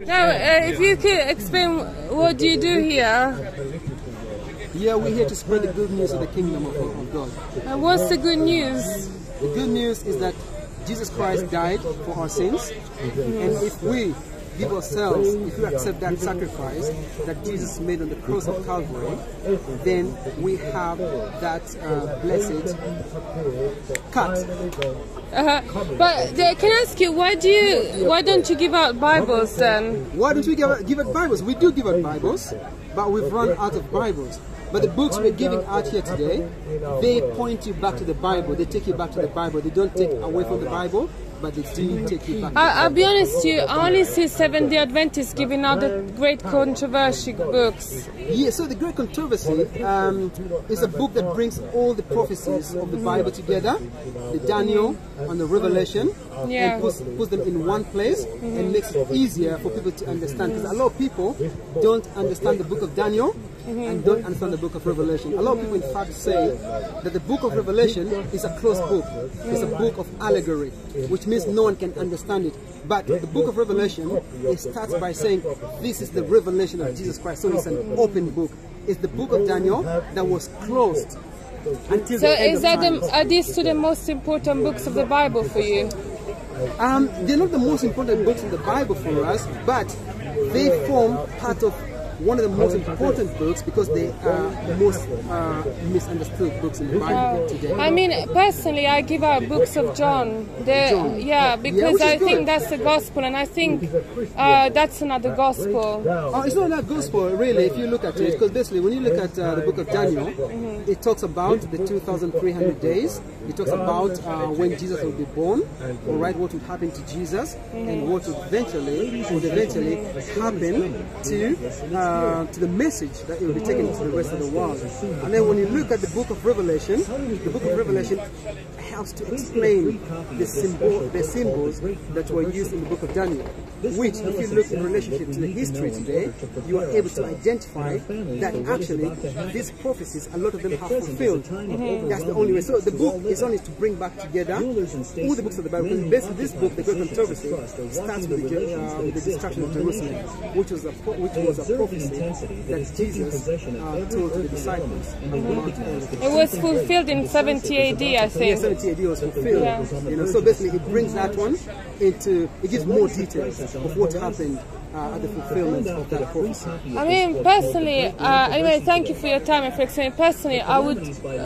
Now, uh, if you could explain what do you do here? Yeah, we're here to spread the good news of the kingdom of, of God. Uh, what's the good news? The good news is that Jesus Christ died for our sins, and if we give ourselves, if we accept that sacrifice that Jesus made on the cross of Calvary, then we have that uh, blessed cut. Uh -huh. but uh, can I ask you, why do you, why don't you give out Bibles then? Why don't we give, out- give out Bibles? We do give out Bibles, but we've run out of Bibles. But the books we're giving out here today, they point you back to the Bible. They take you back to the Bible. They don't take away from the Bible, but they do mm. take you back. I, I'll be honest to you, I only see Seven Day Adventists giving out the great controversial books. Yeah, so the Great Controversy um, is a book that brings all the prophecies of the Bible together, the Daniel and the Revelation, Yeah. and puts, puts them in one place and mm-hmm. makes it easier for people to understand. Because a lot of people don't understand the book of Daniel mm-hmm. and don't understand the book of Revelation. A lot of people, in fact, say that the book of Revelation is a closed book. It's a book of allegory, which means no one can understand it. But the book of Revelation, it starts by saying, this is the revelation of Jesus Christ. So it's an open book. It's the book of Daniel that was closed until So the is that the, are these two the most important books of the Bible for you? Um, they're not the most important books in the Bible for us, but they form part of one of the most important books because they are the most uh, misunderstood books in the Bible today. I mean, personally, I give out books of John. The, John. Yeah, because is I good. think that's the gospel, and I think uh, that's another gospel. Oh, it's not that gospel, really, if you look at it, because basically, when you look at uh, the book of Daniel, it talks about the 2,300 days. It talks about uh, when Jesus will be born, all right, what would happen to Jesus, and what would eventually, would eventually happen to uh, to the message that it will be taken to the rest of the world. And then when you look at the book of Revelation, the book of Revelation helps to explain the symbol, the symbols that were used in the book of Daniel. Which, if you look in relationship to the history today, you are able to identify that actually these prophecies, a lot of them have fulfilled. That's the only way. So the book is only to bring back together all the books of the Bible. Because basically, this book, the Great Controversy, starts with the, uh, with the destruction of Jerusalem, which was a which was a prophecy that Jesus uh, told to the disciples. on the Mount Olivet. It was fulfilled in 70 AD, I Yeah, think. 70 AD was fulfilled. Yeah. You know, so basically, it brings that one into. It gives more details of what happened uh, at the fulfillment of that prophecy. I mean, personally, uh, anyway, thank you for your time and for explaining. Personally, I would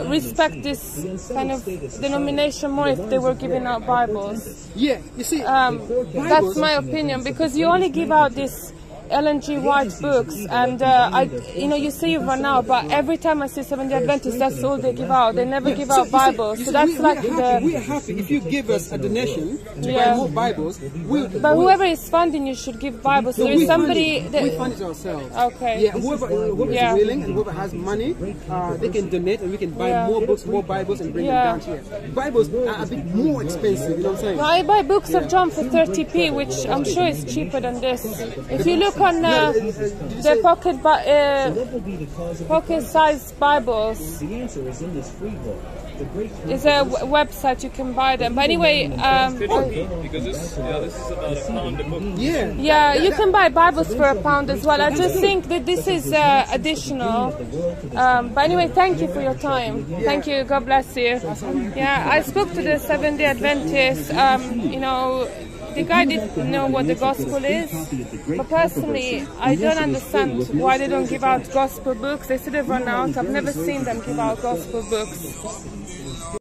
respect this kind of denomination more if they were giving out Bibles. Yeah, you see, Um, that's my opinion because you only give out this Ellen G. White books, and uh, I, you know, you see you've run out, but every time I see Seventh Day Adventists, that's all they give out. They never give out Bibles, so that's like we are happy, we the. are happy if you give us a donation to buy more Bibles. But whoever is funding you should give Bibles. So no, there we is somebody it, that. we fund it ourselves. Okay. Yeah, whoever, whoever is willing and whoever has money, uh, they can donate and we can buy Yeah. more books, more Bibles, and bring Yeah. them down here. Bibles are a bit more expensive. You know what I'm saying? No, I buy books of John for 30p, which I'm sure is cheaper than this. If you look on uh, the pocket bi- uh, What will be the cause of pocket-sized Bibles, the answer is in this free book. The great is a w- website you can buy them. But anyway, um, Because this, yeah, this is about a pound a book. Yeah. yeah, you can buy Bibles for a pound as well. I just think that this is uh, additional. Um, but anyway, thank you for your time. Thank you. God bless you. Yeah, I spoke to the Seventh Day Adventists. Um, you know, the guy didn't know what the gospel is. But personally, I don't understand why they don't give out gospel books. They should have run out. I've never seen them give out gospel books.